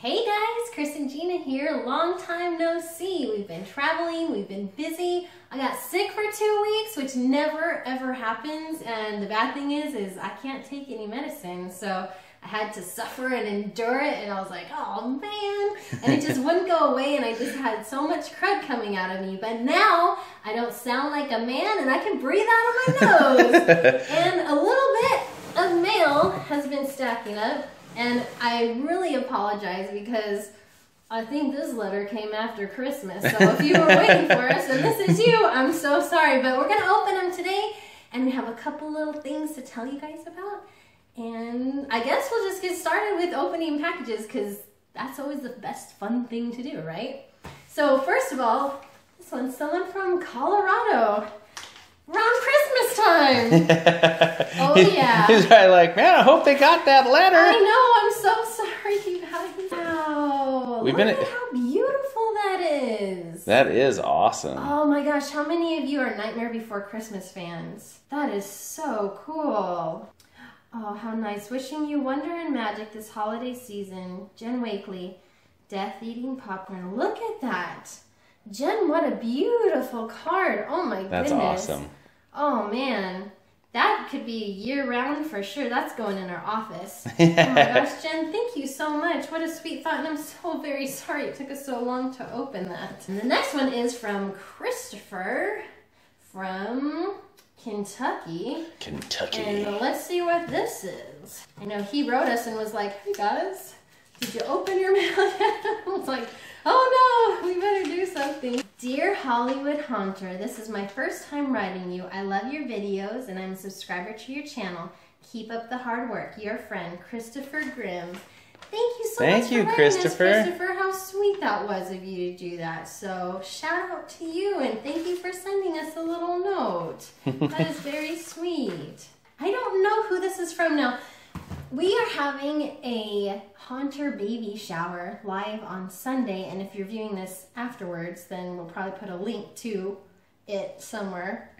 Hey guys, Chris and Gina here. Long time no see. We've been traveling, we've been busy. I got sick for two weeks, which never ever happens. And the bad thing is, is I can't take any medicine. So I had to suffer and endure it. And I was like, oh man. And it just wouldn't go away. And I just had so much crud coming out of me. But now I don't sound like a man and I can breathe out of my nose. and a little bit of mail has been stacking up. And I really apologize because I think this letter came after Christmas. So if you were waiting for us and this is you, I'm so sorry. But we're going to open them today and we have a couple little things to tell you guys about. And I guess we'll just get started with opening packages because that's always the best fun thing to do, right? So first of all, this one's someone from Colorado. Around Christmas time. oh yeah. He's probably like, man, I hope they got that letter. I know. I'm so sorry, you guys. Wow. We've Look been- at how beautiful that is. That is awesome. Oh my gosh, how many of you are Nightmare Before Christmas fans? That is so cool. Oh, how nice. Wishing you wonder and magic this holiday season. Jen Wakely, Death Eating Popcorn. Look at that. Jen, what a beautiful card. Oh my That's goodness. awesome. Oh man, that could be year round for sure. That's going in our office. oh my gosh, Jen, thank you so much. What a sweet thought, and I'm so very sorry it took us so long to open that. And the next one is from Christopher from Kentucky. Kentucky. And let's see what this is. I know he wrote us and was like, hey guys, did you open your mail yet? I was like, oh no, we better do something. Dear Hollywood Haunter, this is my first time writing you. I love your videos and I'm a subscriber to your channel. Keep up the hard work. Your friend, Christopher Grimm. Thank you so Thank much you, for Christopher. Christopher. How sweet that was of you to do that. So shout out to you and thank you for sending us a little note. that is very sweet. I don't know who this is from now. We are having a Haunter baby shower live on Sunday, and if you're viewing this afterwards, then we'll probably put a link to it somewhere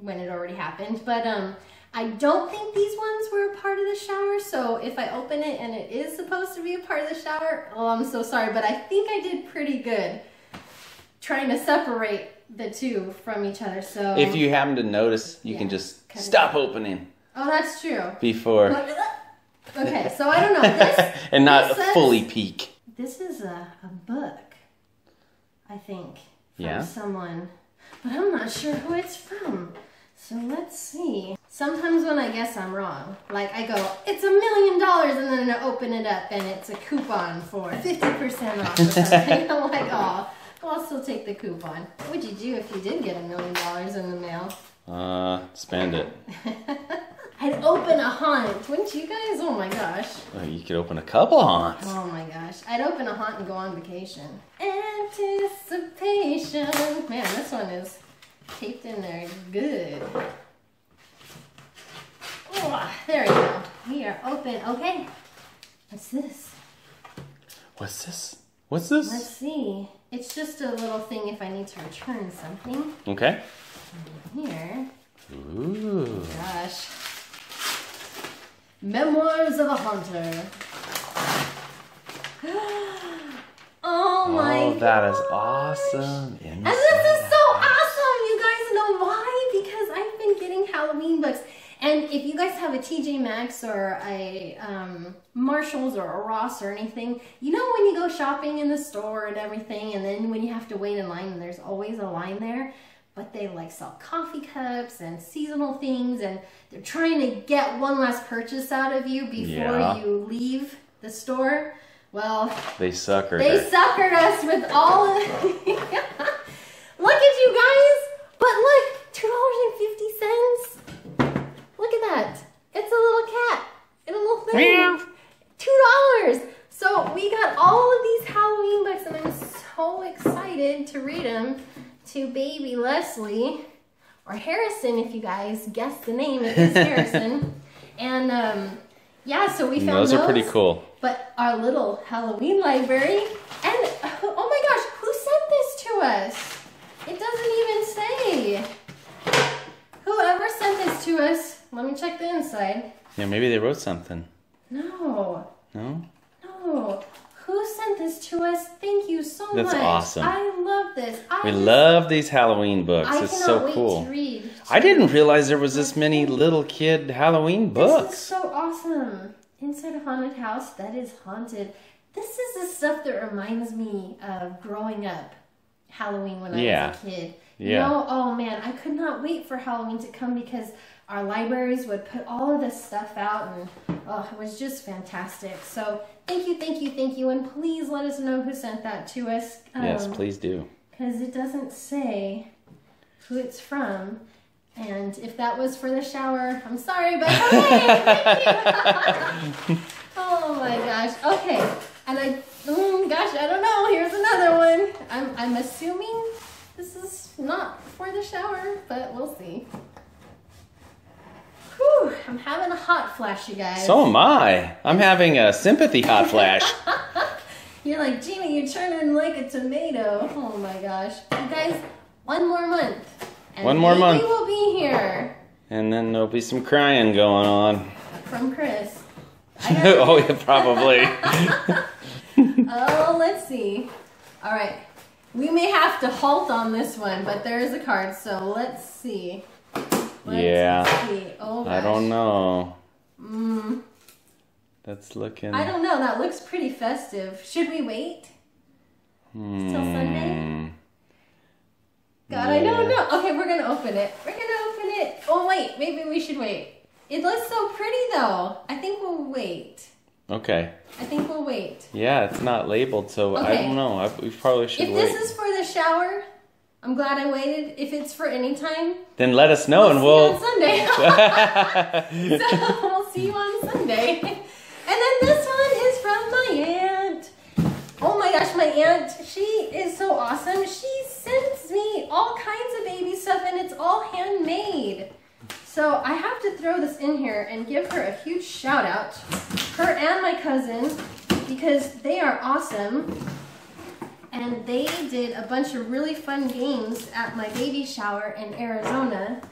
when it already happened. But um, I don't think these ones were a part of the shower, so if I open it and it is supposed to be a part of the shower, oh, I'm so sorry, but I think I did pretty good trying to separate the two from each other. So if you happen to notice, you can just stop opening oh, that's true. before Okay, so I don't know. This and not says- fully peek. This is a, a book, I think, from Yeah? someone, but I'm not sure who it's from. So let's see. Sometimes when I guess I'm wrong, like I go, it's a million dollars, and then I open it up and it's a coupon for 50% off or something. I'm like, oh, well, I'll still take the coupon. What would you do if you did get a million dollars in the mail? Uh, spend it. I'd open a haunt, wouldn't you guys? Oh my gosh. Oh, you could open a couple haunts. Oh my gosh. I'd open a haunt and go on vacation. Anticipation. Man, this one is taped in there good. Oh, there we go. We are open. Okay. What's this? What's this? What's this? Let's see. It's just a little thing if I need to return something. Okay. Here. Ooh. Gosh. Memoirs of a Haunter. oh my Oh, that is gosh. awesome. And this is so awesome! You guys know why? Because I've been getting Halloween books. And if you guys have a TJ Maxx or a um, Marshalls or a Ross or anything, you know when you go shopping in the store and everything, and then when you have to wait in line, and there's always a line there, but they like sell coffee cups and seasonal things, and they're trying to get one last purchase out of you before Yeah. you leave the store. Well, They suckered they her. suckered us with all of Look at you guys! But look, two dollars and fifty cents. Look at that. It's a little cat in a little thing. Meow. Two dollars. So we got all of these Halloween books, and I'm so excited to read them to baby Leslie or Harrison, if you guys guess the name. It is Harrison. and um, yeah, so we found Those are pretty cool. but our little Halloween library, and oh my gosh, who sent this to us? It doesn't even say. Whoever sent this to us, let me check the inside. Yeah, maybe they wrote something. No, No? This to us. Thank you so That's much. awesome. I love this. I We was- love these Halloween books. I it's so cool. to read. I didn't realize there was this many little kid Halloween books. This is so awesome. Inside a haunted house that is haunted. This is the stuff that reminds me of growing up. Halloween when I Yeah. was a kid. You Yeah. know, oh man, I could not wait for Halloween to come because our libraries would put all of this stuff out and oh, it was just fantastic. So thank you, thank you, thank you. And please let us know who sent that to us. yes, um, please do. because it doesn't say who it's from. And if that was for the shower, I'm sorry, but okay. thank you. oh my gosh. Okay. And I, mm, gosh, I don't know. Here's another one. I'm, I'm assuming this is not for the shower, but we'll see. Whew, I'm having a hot flash, you guys. So am I. I'm having a sympathy hot flash. You're like, Gina, you're turning like a tomato. Oh my gosh. You guys, one more month. And One more month. month. will be here and then there'll be some crying going on. from Chris. Oh, yeah, probably. oh, let's see. All right. We may have to halt on this one, but there is a card, so let's see. Yeah. Oh, I don't know. Mm, That's looking. I don't know. That looks pretty festive. Should we wait? Hmm. Sunday? God, I don't know. Okay, we're gonna open it. We're gonna open it. Oh wait, maybe we should wait. It looks so pretty though. I think we'll wait. Okay. I think we'll wait. Yeah, it's not labeled, so I don't know. I, we probably should If wait. this is for the shower, I'm glad I waited. If it's for any time, Then let us know, and we'll. see you on Sunday. so we'll see you on Sunday. And then this one is from my aunt. Oh my gosh, my aunt, she is so awesome. She sends me all kinds of baby stuff and it's all handmade. So I have to throw this in here and give her a huge shout out. Her and my cousin, because they are awesome. And they did a bunch of really fun games at my baby shower in Arizona.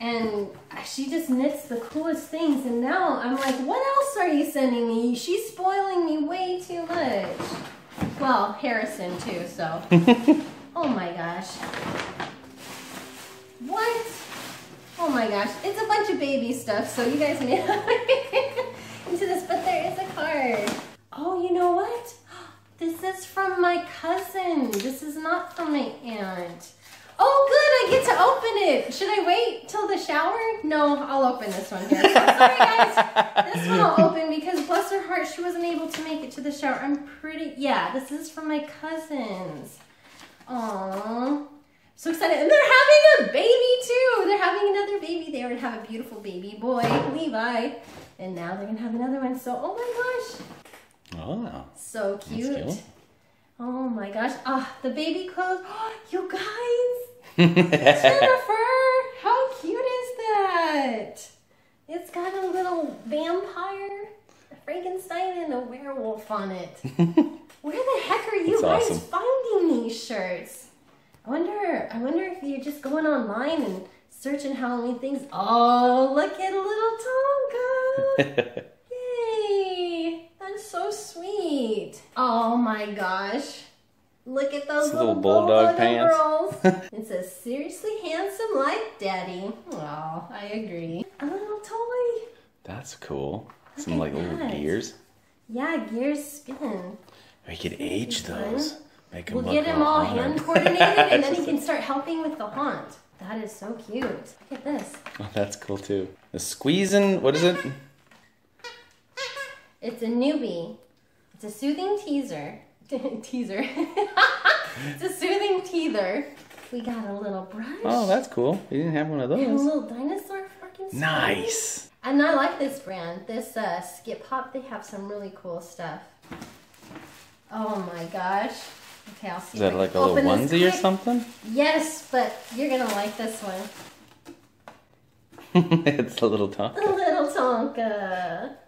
And she just knits the coolest things and now i'm like what else are you sending me? She's spoiling me way too much. Well harrison too so. Oh my gosh. What? Oh my gosh. It's a bunch of baby stuff so you guys may into this but there is a card. Oh you know what this is from my cousin this is not from my aunt Oh, good. I get to open it. Should I wait till the shower? No, I'll open this one here. Sorry, guys. This one I'll open because bless her heart, she wasn't able to make it to the shower. I'm pretty. Yeah, this is from my cousins. Aww. So excited. And they're having a baby too. They're having another baby. They already have a beautiful baby boy, Levi. And now they're going to have another one. So, oh my gosh. Oh. So cute. cool. Oh my gosh. Ah, the baby clothes. you guys. Jennifer, how cute is that? It's got a little vampire, a Frankenstein, and a werewolf on it. Where the heck are you That's guys awesome. finding these shirts? I wonder. I wonder if you're just going online and searching Halloween things. Oh, look at little Tonka! Yay! That's so sweet. Oh my gosh. Look at those little, little bulldog bulldog pants. overalls. it says, seriously handsome like daddy. Oh, I agree. A little toy. That's cool. Some at like little gears. Yeah, gears spin. We could age fun. those. Make them We'll get him all honored. hand coordinated and then he can start helping with the haunt. That is so cute. Look at this. Oh, that's cool too. The squeezing. What is it? It's a newbie. It's a soothing teaser. teaser. it's a soothing teether. We got a little brush. Oh, that's cool. You didn't have one of and a those. little dinosaur fucking spray. Nice. And I like this brand. This uh, Skip Hop, they have some really cool stuff. Oh my gosh. Okay, I'll see Is that like a little onesie or something? Yes, but you're gonna like this one. it's a little Tonka. little Tonka.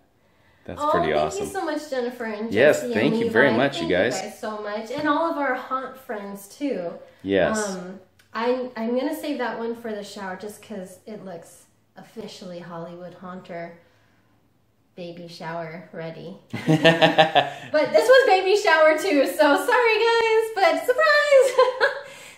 That's oh, pretty thank awesome. you so much, Jennifer and Yes, Jesse thank and you very Levi. much, you Thank guys. you guys so much, and all of our haunt friends too. Yes. Um, I'm I'm gonna save that one for the shower just because it looks officially Hollywood Haunter. baby shower ready. but this was baby shower too, so sorry guys, but surprise!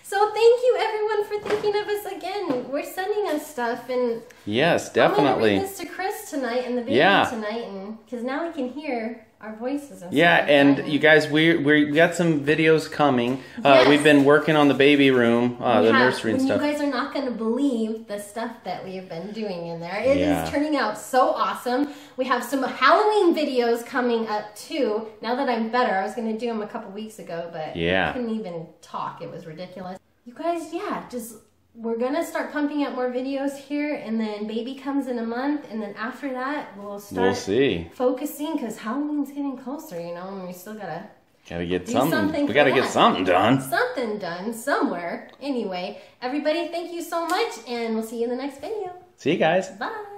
so thank you everyone for thinking of us again. We're sending us stuff and yes, definitely. I'm gonna read this to Chris tonight and the baby Yeah. tonight, and because now he can hear our voices and Yeah, and you guys, we we got some videos coming. Uh, Yes. We've been working on the baby room, uh, the have- nursery and when stuff. You guys are not going to believe the stuff that we have been doing in there. It is Yeah. turning out so awesome. We have some Halloween videos coming up too. Now that I'm better, I was going to do them a couple weeks ago, but Yeah. I couldn't even talk. It was ridiculous. You guys, yeah, just we're gonna start pumping out more videos here, and then baby comes in a month, and then after that we'll start We'll see. focusing because Halloween's getting closer, you know, and we still gotta Gotta get something. something we gotta get something done. something done somewhere. Anyway, everybody, thank you so much, and we'll see you in the next video. See you guys. Bye.